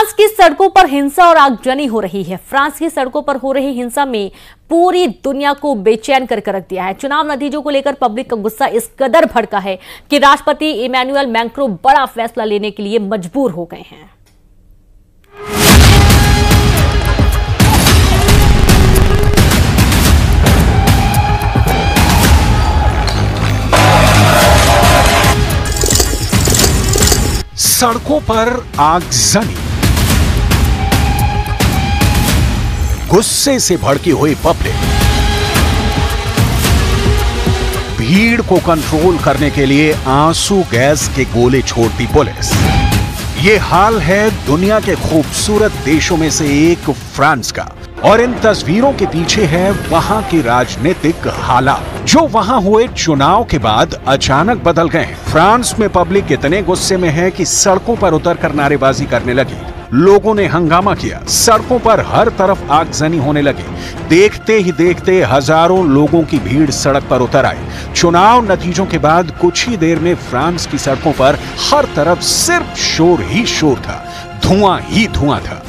France की सड़कों पर हिंसा और आगजनी हो रही है। फ्रांस की सड़कों पर हो रही हिंसा में पूरी दुनिया को बेचैन करके रख दिया है। चुनाव नतीजों को लेकर पब्लिक का गुस्सा इस कदर भड़का है कि राष्ट्रपति इमैनुअल मैक्रो बड़ा फैसला लेने के लिए मजबूर हो गए हैं। सड़कों पर आगजनी। गुस्से से भड़की हुई पब्लिक। भीड़ को कंट्रोल करने के लिए आँसू गैस के गोले छोड़ती पुलिस। ये हाल है दुनिया के खूबसूरत देशों में से एक, फ्रांस का। और इन तस्वीरों के पीछे है वहाँ की राजनीतिक हालात। जो वहाँ हुए चुनाव के बाद अचानक बदल गए फ्रांस में पब्लिक इतने गुस्से में है कि सड़कों पर उतर कर नारेबाजी करने लगी। लोगों ने हंगामा किया। सड़कों पर हर तरफ़ आगजनी होने लगी। देखते ही देखते हज़ारों लोगों की भीड़ सड़क पर उतर आई। चुनाव नतीजों के बाद कुछ ही देर में फ्रांस की सड़कों पर हर तरफ़ सिर्फ़ शोर ही शोर था। धुआँ ही धुआँ था।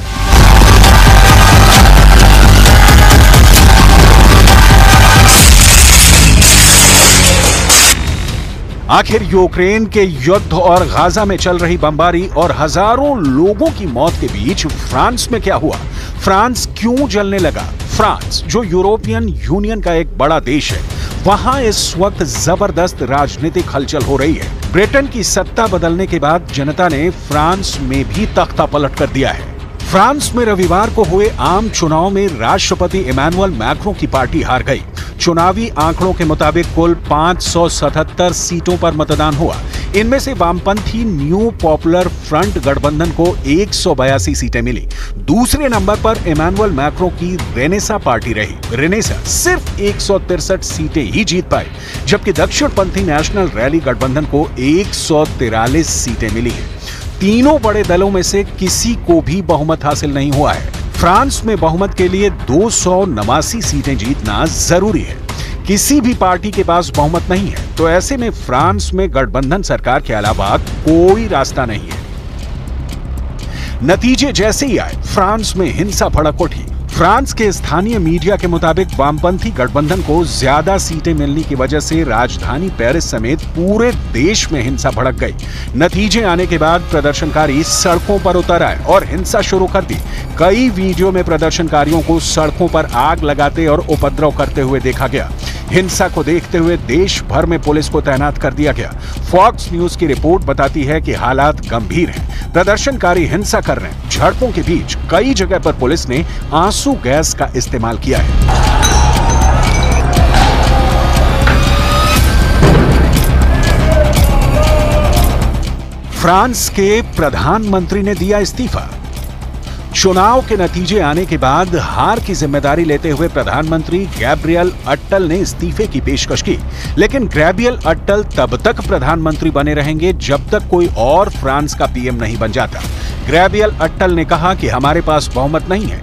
आखिर यूक्रेन के युद्ध और गाजा में चल रही बमबारी और हज़ारों लोगों की मौत के बीच फ्रांस में क्या हुआ? फ्रांस क्यों जलने लगा? फ्रांस, जो यूरोपियन यूनियन का एक बड़ा देश है, वहाँ इस वक्त ज़बरदस्त राजनीतिक हलचल हो रही है। ब्रिटेन की सत्ता बदलने के बाद जनता ने फ्रांस में भी तख्ता पलट कर दिया है। फ्रांस में रविवार को हुए आम चुनाव में राष्ट्रपति इमानुअल मैक्रो की पार्टी हार गई। चुनावी आंकड़ों के मुताबिक कुल 577 सीटों पर मतदान हुआ। इनमें से वामपंथी न्यू पॉपुलर फ्रंट गठबंधन को एक सौ बयासी सीटें मिली। दूसरे नंबर पर इमानुअल मैक्रो की रेनेसा पार्टी रही। रेनेसा सिर्फ़ एक सीटें ही जीत पाई, जबकि दक्षिणपंथी नेशनल रैली गठबंधन को एक सीटें मिली है। तीनों बड़े दलों में से किसी को भी बहुमत हासिल नहीं हुआ है। फ्रांस में बहुमत के लिए दो सौ नवासी सीटें जीतना ज़रूरी है। किसी भी पार्टी के पास बहुमत नहीं है तो ऐसे में फ्रांस में गठबंधन सरकार के अलावा कोई रास्ता नहीं है। नतीजे जैसे ही आए, फ्रांस में हिंसा भड़क उठी। फ्रांस के स्थानीय मीडिया के मुताबिक वामपंथी गठबंधन को ज़्यादा सीटें मिलने की वजह से राजधानी पेरिस समेत पूरे देश में हिंसा भड़क गई। नतीजे आने के बाद प्रदर्शनकारी सड़कों पर उतर आए और हिंसा शुरू कर दी। कई वीडियो में प्रदर्शनकारियों को सड़कों पर आग लगाते और उपद्रव करते हुए देखा गया। हिंसा को देखते हुए देश भर में पुलिस को तैनात कर दिया गया। फॉक्स न्यूज़ की रिपोर्ट बताती है कि हालात गंभीर हैं। प्रदर्शनकारी हिंसा कर रहे झड़पों के बीच कई जगह पर पुलिस ने आँसू गैस का इस्तेमाल किया है। फ्रांस के प्रधानमंत्री ने दिया इस्तीफा। चुनाव के नतीजे आने के बाद हार की ज़िम्मेदारी लेते हुए प्रधानमंत्री गैब्रियल अट्टल ने इस्तीफे की पेशकश की। लेकिन गैब्रियल अट्टल तब तक प्रधानमंत्री बने रहेंगे जब तक कोई और फ्रांस का पीएम नहीं बन जाता। ग्रेबियल अट्टल ने कहा कि हमारे पास बहुमत नहीं है।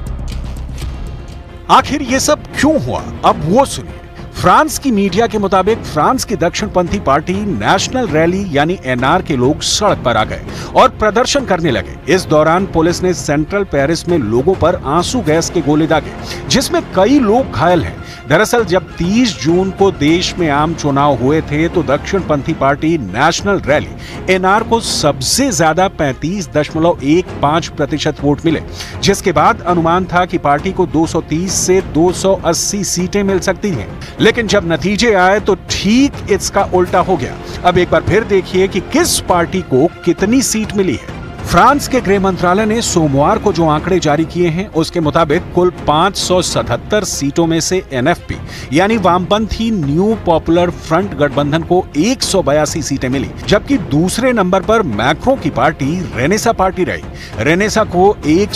आखिर ये सब क्यों हुआ? अब वो सुनिए। फ्रांस की मीडिया के मुताबिक फ्रांस की दक्षिणपंथी पार्टी नेशनल रैली यानी एनआर के लोग सड़क पर आ गए और प्रदर्शन करने लगे। इस दौरान पुलिस ने सेंट्रल पेरिस में लोगों पर आँसू गैस के गोले दागे, जिसमें कई लोग घायल हैं। दरअसल, जब 30 जून को देश में आम चुनाव हुए थे तो दक्षिणपंथी पार्टी नेशनल रैली एनआर को सबसे ज़्यादा 35.15 प्रतिशत वोट मिले, जिसके बाद अनुमान था कि पार्टी को 230 से 280 सीटें मिल सकती हैं। लेकिन जब नतीजे आए तो ठीक इसका उल्टा हो गया। अब एक बार फिर देखिए कि किस पार्टी को कितनी सीट मिली है। फ्रांस के गृह मंत्रालय ने सोमवार को जो आंकड़े जारी किए हैं, उसके मुताबिक कुल 577 सीटों में से एनएफपी यानी वामपंथी न्यू पॉपुलर फ्रंट गठबंधन को एक सौ बयासी सीटें मिली, जबकि दूसरे नंबर पर मैक्रो की पार्टी रेनेसा पार्टी रही। रेनेसा को एक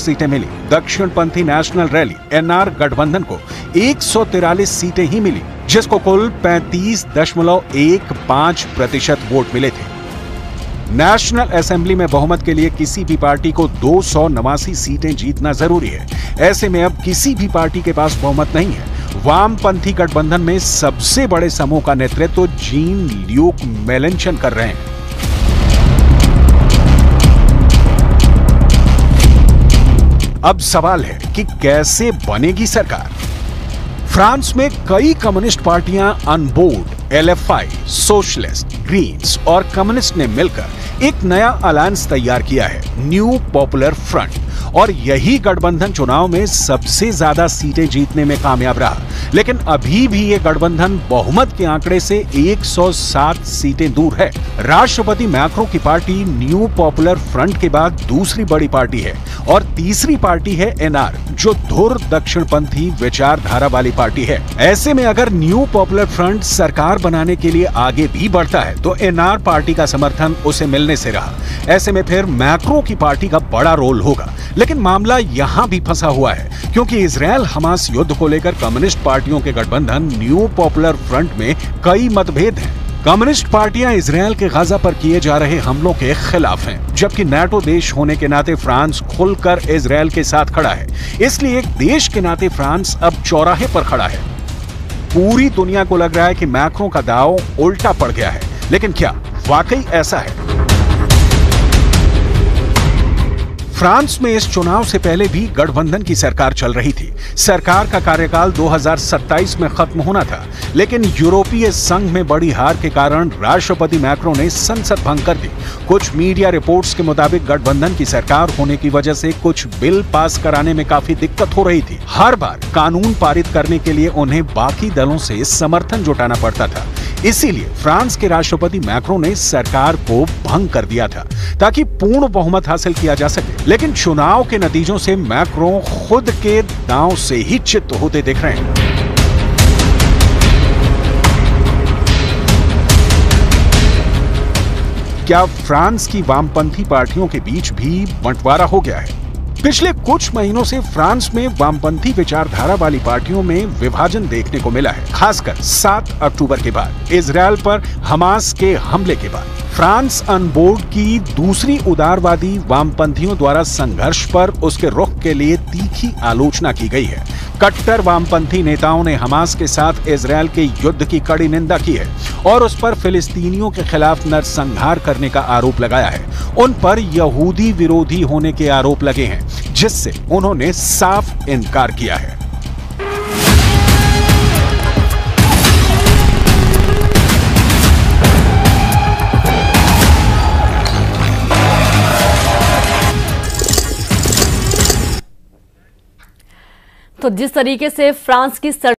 सीटें मिली। दक्षिणपंथी नेशनल रैली एनआर गठबंधन को एक सीटें ही मिली, जिसको कुल पैंतीस प्रतिशत वोट मिले थे। नेशनल असेंबली में बहुमत के लिए किसी भी पार्टी को दो सौ नवासी सीटें जीतना ज़रूरी है। ऐसे में अब किसी भी पार्टी के पास बहुमत नहीं है। वामपंथी गठबंधन में सबसे बड़े समूह का नेतृत्व तो जीन ल्यूक मेलेंशन कर रहे हैं। अब सवाल है कि कैसे बनेगी सरकार? फ्रांस में कई कम्युनिस्ट पार्टियाँ अनबोर्ड एलएफआई सोशलिस्ट ग्रीन्स और कम्युनिस्ट ने मिलकर एक नया अलायंस तैयार किया है न्यू पॉपुलर फ्रंट और यही गठबंधन चुनाव में सबसे ज़्यादा सीटें जीतने में कामयाब रहा। लेकिन अभी भी ये गठबंधन बहुमत के आंकड़े से 107 सीटें दूर है। राष्ट्रपति मैक्रो की पार्टी न्यू पॉपुलर फ्रंट के बाद दूसरी बड़ी पार्टी है और तीसरी पार्टी है एनआर, जो धुर दक्षिणपंथी विचारधारा वाली पार्टी है। ऐसे में अगर न्यू पॉपुलर फ्रंट सरकार बनाने के लिए आगे भी बढ़ता है तो एनआर पार्टी का समर्थन उसे मिलने से रहा। ऐसे में फिर मैक्रो की पार्टी का बड़ा रोल होगा। लेकिन मामला यहाँ भी फंसा हुआ है क्योंकि इसराइल हमास युद्ध को लेकर कम्युनिस्ट पार्टियों के गठबंधन न्यू पॉपुलर फ्रंट में कई मतभेद हैं। कम्युनिस्ट पार्टियाँ इसराइल के गाजा पर किए जा रहे हमलों के खिलाफ हैं, जबकि नाटो देश होने के नाते फ्रांस खुलकर इसराइल के साथ खड़ा है। इसलिए एक देश के नाते फ्रांस अब चौराहे पर खड़ा है। पूरी दुनिया को लग रहा है कि मैक्रो का दाव उल्टा पड़ गया है लेकिन क्या वाकई ऐसा है? फ्रांस में इस चुनाव से पहले भी गठबंधन की सरकार चल रही थी। सरकार का कार्यकाल 2027 में खत्म होना था, लेकिन यूरोपीय संघ में बड़ी हार के कारण राष्ट्रपति मैक्रो ने संसद भंग कर दी। कुछ मीडिया रिपोर्ट्स के मुताबिक गठबंधन की सरकार होने की वजह से कुछ बिल पास कराने में काफ़ी दिक्कत हो रही थी। हर बार कानून पारित करने के लिए उन्हें बाकी दलों से समर्थन जुटाना पड़ता था। इसीलिए फ्रांस के राष्ट्रपति मैक्रो ने सरकार को भंग कर दिया था ताकि पूर्ण बहुमत हासिल किया जा सके। लेकिन चुनाव के नतीजों से मैक्रो खुद के दांव से ही चित्त होते दिख रहे हैं। क्या फ्रांस की वामपंथी पार्टियों के बीच भी बंटवारा हो गया है? पिछले कुछ महीनों से फ्रांस में वामपंथी विचारधारा वाली पार्टियों में विभाजन देखने को मिला है, खासकर 7 अक्टूबर के बाद इसराइल पर हमास के हमले के बाद। फ्रांस अनबोर्ड की दूसरी उदारवादी वामपंथियों द्वारा संघर्ष पर उसके रुख के लिए तीखी आलोचना की गई है। कट्टर वामपंथी नेताओं ने हमास के साथ इसराइल के युद्ध की कड़ी निंदा की है और उस पर फिलिस्तीनियों के खिलाफ नरसंहार करने का आरोप लगाया है। उन पर यहूदी विरोधी होने के आरोप लगे हैं, जिससे उन्होंने साफ़ इनकार किया है। तो जिस तरीके से फ्रांस की